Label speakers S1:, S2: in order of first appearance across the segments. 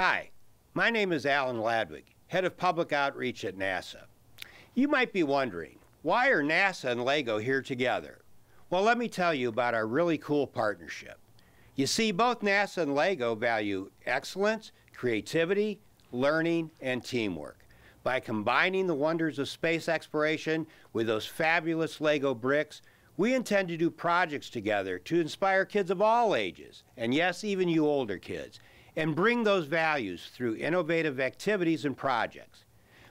S1: Hi, my name is Alan Ladwig, Head of Public Outreach at NASA. You might be wondering, why are NASA and LEGO here together? Well, let me tell you about our really cool partnership. You see, both NASA and LEGO value excellence, creativity, learning, and teamwork. By combining the wonders of space exploration with those fabulous LEGO bricks, we intend to do projects together to inspire kids of all ages, and yes, even you older kids, and bring those values through innovative activities and projects.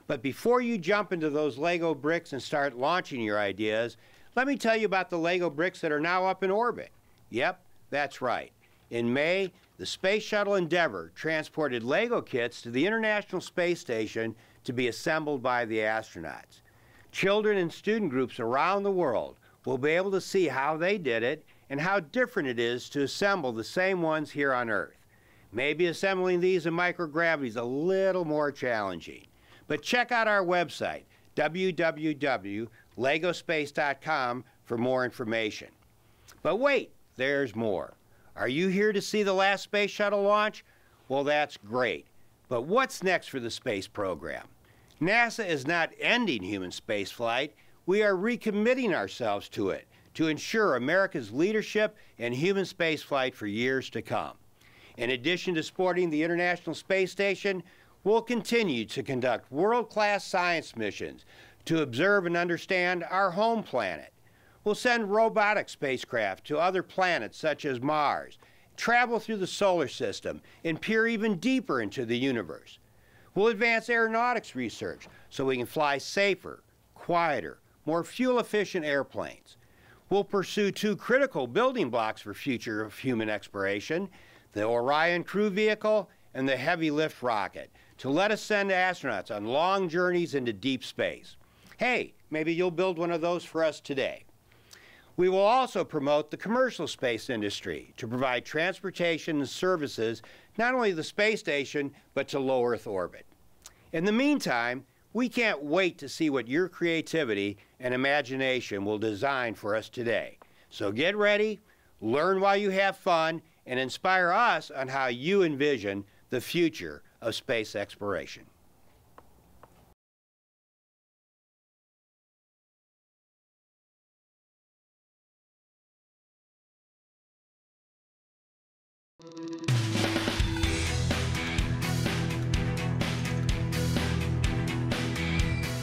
S1: But before you jump into those Lego bricks and start launching your ideas, let me tell you about the Lego bricks that are now up in orbit. Yep, that's right. In May, the Space Shuttle Endeavour transported Lego kits to the International Space Station to be assembled by the astronauts. Children and student groups around the world will be able to see how they did it and how different it is to assemble the same ones here on Earth. Maybe assembling these in microgravity is a little more challenging. But check out our website, www.legospace.com, for more information. But wait, there's more. Are you here to see the last space shuttle launch? Well, that's great. But what's next for the space program? NASA is not ending human spaceflight. We are recommitting ourselves to it to ensure America's leadership in human spaceflight for years to come. In addition to supporting the International Space Station, we'll continue to conduct world-class science missions to observe and understand our home planet. We'll send robotic spacecraft to other planets such as Mars, travel through the solar system, and peer even deeper into the universe. We'll advance aeronautics research so we can fly safer, quieter, more fuel-efficient airplanes. We'll pursue two critical building blocks for future of human exploration, the Orion crew vehicle and the heavy lift rocket, to let us send astronauts on long journeys into deep space. Hey, maybe you'll build one of those for us today. We will also promote the commercial space industry to provide transportation and services not only to the space station, but to low Earth orbit. In the meantime, we can't wait to see what your creativity and imagination will design for us today. So get ready, learn while you have fun, and inspire us on how you envision the future of space exploration.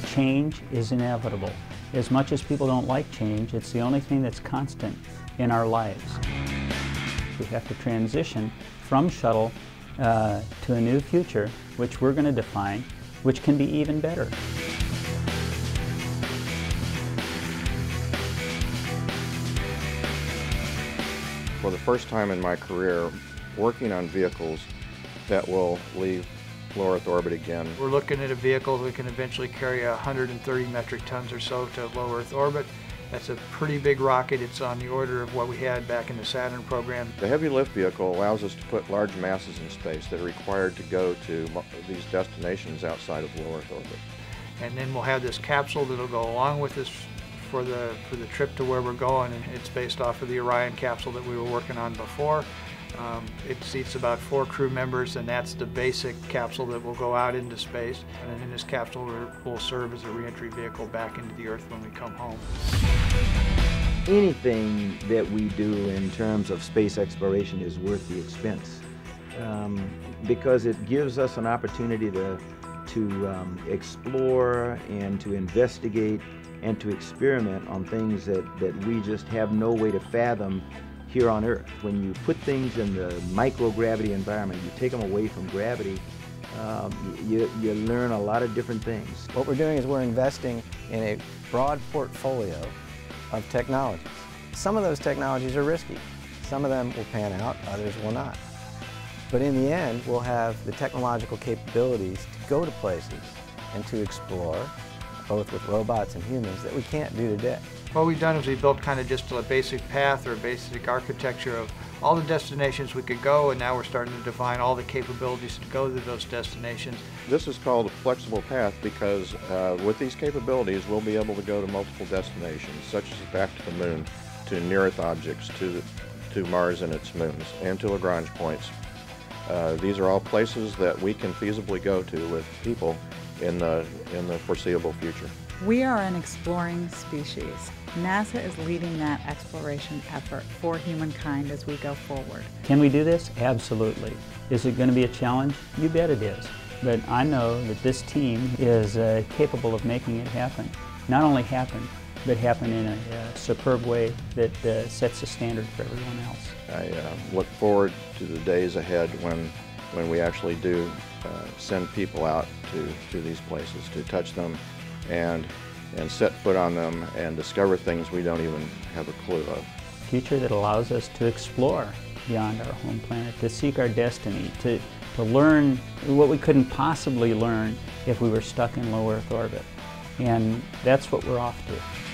S2: Change is inevitable. As much as people don't like change, it's the only thing that's constant in our lives. We have to transition from shuttle uh, to a new future, which we're going to define, which can be even better.
S3: For the first time in my career, working on vehicles that will leave low Earth orbit again.
S4: We're looking at a vehicle that can eventually carry 130 metric tons or so to low Earth orbit. That's a pretty big rocket. It's on the order of what we had back in the Saturn program.
S3: The heavy lift vehicle allows us to put large masses in space that are required to go to these destinations outside of low Earth orbit.
S4: And then we'll have this capsule that'll go along with this for the for the trip to where we're going and it's based off of the Orion capsule that we were working on before. Um, it seats about four crew members, and that's the basic capsule that will go out into space. And then this capsule will serve as a reentry vehicle back into the Earth when we come home.
S5: Anything that we do in terms of space exploration is worth the expense um, because it gives us an opportunity to, to um, explore and to investigate and to experiment on things that, that we just have no way to fathom here on Earth. When you put things in the microgravity environment, you take them away from gravity, um, you, you learn a lot of different things.
S6: What we're doing is we're investing in a broad portfolio of technologies. Some of those technologies are risky. Some of them will pan out, others will not. But in the end, we'll have the technological capabilities to go to places and to explore, both with robots and humans, that we can't do today.
S4: What we've done is we built kind of just a basic path or a basic architecture of all the destinations we could go and now we're starting to define all the capabilities to go to those destinations.
S3: This is called a flexible path because uh, with these capabilities we'll be able to go to multiple destinations such as back to the moon, to near-Earth objects, to, to Mars and its moons, and to Lagrange points. uh, these are all places that we can feasibly go to with people in the, in the foreseeable future.
S7: We are an exploring species. NASA is leading that exploration effort for humankind as we go forward.
S2: Can we do this? Absolutely. Is it going to be a challenge? You bet it is. But I know that this team is uh, capable of making it happen. Not only happen, but happen in a, a superb way that uh, sets the standard for everyone else.
S3: I uh, look forward to the days ahead when, when we actually do uh, send people out to, to these places to touch them and, and set foot on them and discover things we don't even have a clue of.
S2: Future that allows us to explore beyond our home planet, to seek our destiny, to, to learn what we couldn't possibly learn if we were stuck in low Earth orbit. And that's what we're off to.